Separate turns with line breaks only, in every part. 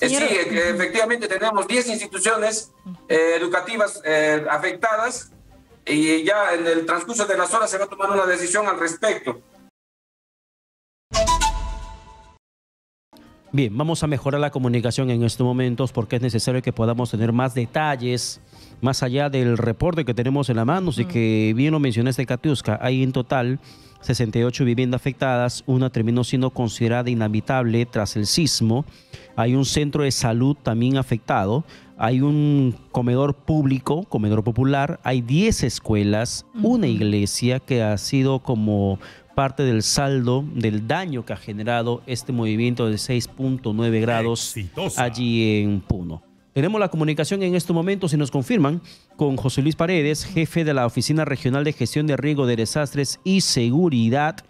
sí, efectivamente tenemos 10 instituciones educativas afectadas y ya en el transcurso de las horas se va a tomar una decisión al respecto.
Bien, vamos a mejorar la comunicación en estos momentos porque es necesario que podamos tener más detalles más allá del reporte que tenemos en la mano. Y que bien lo mencionaste, Katiuska, hay en total 68 viviendas afectadas, una terminó siendo considerada inhabitable tras el sismo, hay un centro de salud también afectado, hay un comedor público, comedor popular, hay 10 escuelas, una iglesia que ha sido como parte del saldo del daño que ha generado este movimiento de 6.9 grados allí en Puno. Tenemos la comunicación en estos momentos y nos confirman con José Luis Paredes, jefe de la Oficina Regional de Gestión de Riesgo de Desastres y Seguridad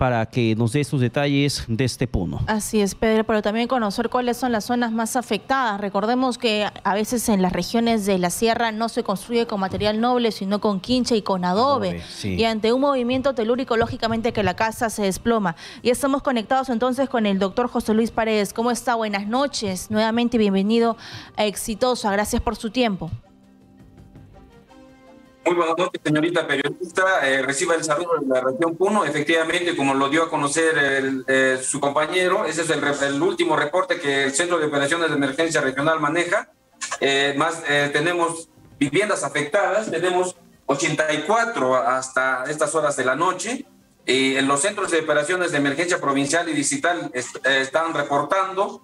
para que nos dé estos detalles de este puno.
Así es, Pedro, pero también conocer cuáles son las zonas más afectadas. Recordemos que a veces en las regiones de la sierra no se construye con material noble, sino con quincha y con adobe. Y ante un movimiento telúrico, lógicamente que la casa se desploma. Y estamos conectados entonces con el doctor José Luis Paredes. ¿Cómo está? Buenas noches. Nuevamente bienvenido a Exitosa. Gracias por su tiempo.
Muy buenas noches, señorita periodista. Eh, reciba el saludo de la región Puno. Efectivamente, como lo dio a conocer eh, su compañero, ese es el, último reporte que el Centro de Operaciones de Emergencia Regional maneja. Eh, más tenemos viviendas afectadas, tenemos 84 hasta estas horas de la noche. en los centros de operaciones de emergencia provincial y digital están reportando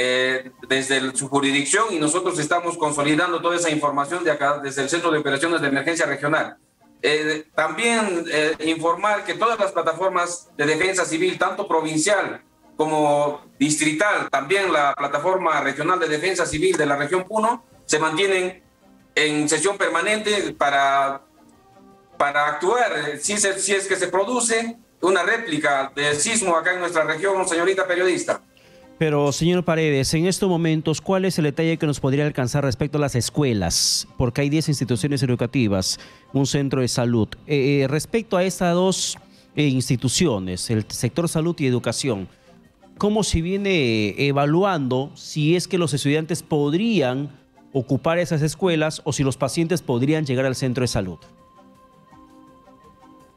eh, desde su jurisdicción y nosotros estamos consolidando toda esa información de acá, desde el Centro de Operaciones de Emergencia Regional. Eh, también eh, informar que todas las plataformas de defensa civil, tanto provincial como distrital, también la plataforma regional de defensa civil de la región Puno, se mantienen en sesión permanente para, para actuar si, si es que se produce una réplica del sismo acá en nuestra región, señorita periodista.
Pero, señor Paredes, en estos momentos, ¿cuál es el detalle que nos podría alcanzar respecto a las escuelas? Porque hay 10 instituciones educativas, un centro de salud. Eh, eh, respecto a estas dos eh, instituciones, el sector salud y educación, ¿cómo se viene evaluando si es que los estudiantes podrían ocupar esas escuelas o si los pacientes podrían llegar al centro de salud?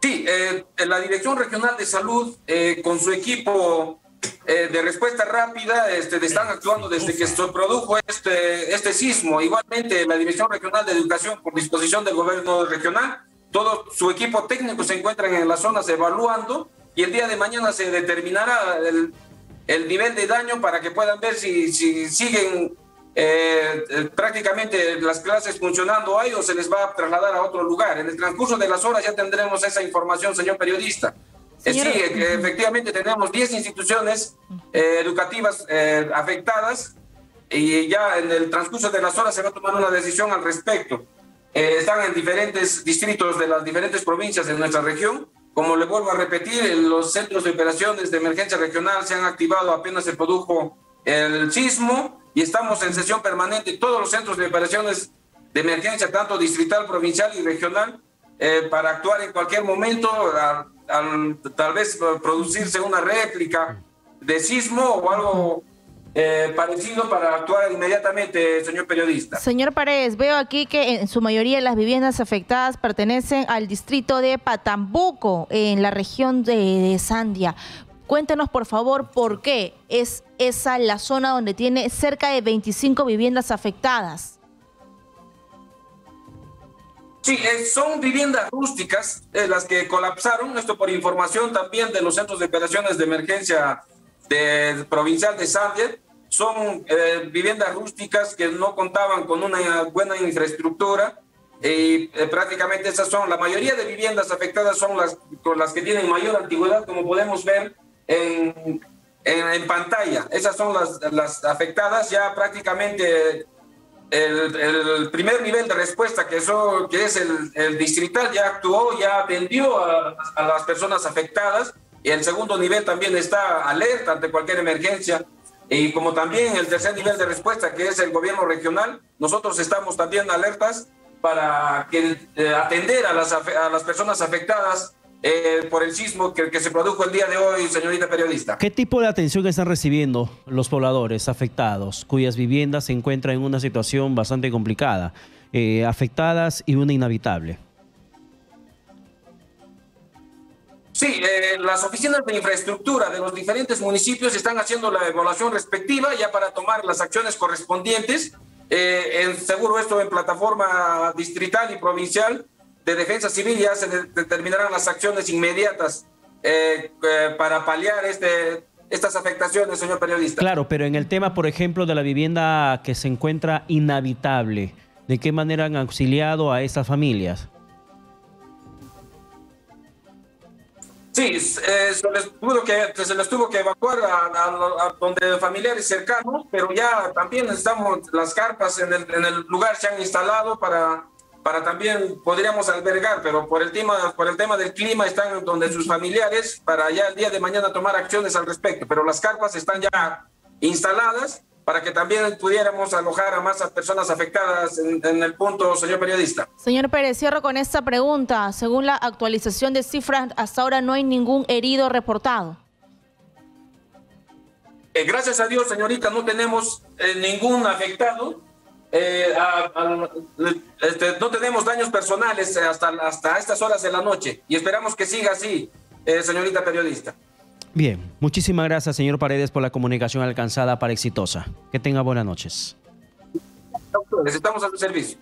Sí, la Dirección Regional de Salud, con su equipo eh, de respuesta rápida, este, están actuando desde que se produjo este, este sismo. Igualmente, la Dirección Regional de Educación, por disposición del gobierno regional, todo su equipo técnico se encuentran en las zonas evaluando y el día de mañana se determinará el, el nivel de daño para que puedan ver si, si siguen eh, eh, prácticamente las clases funcionando ahí o se les va a trasladar a otro lugar. En el transcurso de las horas ya tendremos esa información, señor periodista. Eh, sí, efectivamente tenemos 10 instituciones eh, educativas eh, afectadas y ya en el transcurso de las horas se va a tomar una decisión al respecto. están en diferentes distritos de las diferentes provincias de nuestra región. Como le vuelvo a repetir, los centros de operaciones de emergencia regional se han activado apenas se produjo el sismo y estamos en sesión permanente todos los centros de operaciones de emergencia, tanto distrital, provincial y regional, para actuar en cualquier momento tal vez producirse una réplica de sismo o algo eh, parecido para actuar inmediatamente, señor periodista.
Señor Paredes, veo aquí que en su mayoría las viviendas afectadas pertenecen al distrito de Patambuco, en la región de, de Sandia. Cuéntenos, por favor, por qué es esa la zona donde tiene cerca de 25 viviendas afectadas.
Sí, eh, son viviendas rústicas eh, las que colapsaron, esto por información también de los centros de operaciones de emergencia de, provincial de Sandia. Son eh, viviendas rústicas que no contaban con una buena infraestructura y prácticamente esas son, la mayoría de viviendas afectadas son las, con las que tienen mayor antigüedad, como podemos ver en, en, pantalla. Esas son las, las afectadas, ya prácticamente el, primer nivel de respuesta, que, eso, que es el, distrital, ya actuó, ya atendió a, las personas afectadas. Y el segundo nivel también está alerta ante cualquier emergencia. Y como también el tercer nivel de respuesta, que es el gobierno regional, nosotros estamos también alertas para que, eh, atender a las, a las personas afectadas eh, por el sismo que, que, se produjo el día de hoy, señorita periodista.
¿Qué tipo de atención están recibiendo los pobladores afectados, cuyas viviendas se encuentran en una situación bastante complicada, eh, afectadas y una inhabitable?
Sí, eh, las oficinas de infraestructura de los diferentes municipios están haciendo la evaluación respectiva ya para tomar las acciones correspondientes. en, seguro esto en plataforma distrital y provincial de defensa civil ya se determinarán las acciones inmediatas eh, eh, para paliar este, estas afectaciones, señor periodista.
Claro, pero en el tema, por ejemplo, de la vivienda que se encuentra inhabitable, ¿de qué manera han auxiliado a estas familias?
Sí, eh, se, les tuvo que, se les tuvo que evacuar a, donde familiares cercanos, pero ya también estamos, las carpas en el, en el lugar se han instalado para para también podríamos albergar, pero por el tema, por el tema del clima están donde sus familiares para ya el día de mañana tomar acciones al respecto. Pero las carpas están ya instaladas para que también pudiéramos alojar a más personas afectadas en, el punto, señor periodista.
Señor Pérez, cierro con esta pregunta. Según la actualización de cifras, hasta ahora no hay ningún herido reportado.
Eh, gracias a Dios, señorita, no tenemos eh, ningún afectado eh, este, no tenemos daños personales hasta, hasta estas horas de la noche y esperamos que siga así, eh, señorita periodista.
Bien, muchísimas gracias, señor Paredes, por la comunicación alcanzada para exitosa. Que tenga buenas noches.
Estamos a su servicio.